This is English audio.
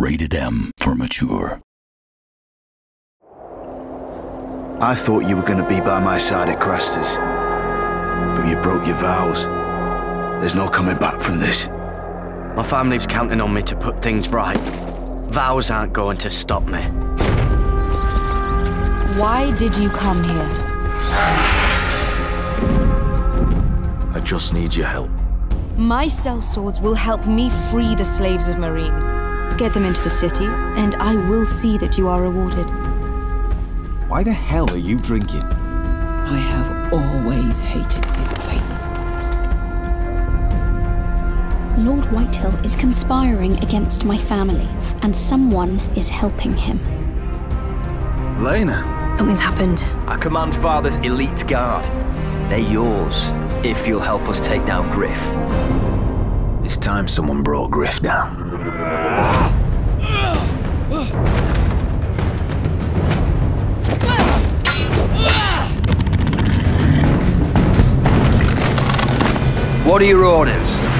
Rated M for mature. I thought you were going to be by my side at Craster's. But you broke your vows. There's no coming back from this. My family's counting on me to put things right. Vows aren't going to stop me. Why did you come here? I just need your help. My sellswords will help me free the slaves of Meereen. Get them into the city, and I will see that you are rewarded. Why the hell are you drinking? I have always hated this place. Lord Whitehill is conspiring against my family, and someone is helping him. Lena, Something's happened. I command Father's elite guard. They're yours, if you'll help us take down Gryff. It's time someone brought Gryff down. What are your orders?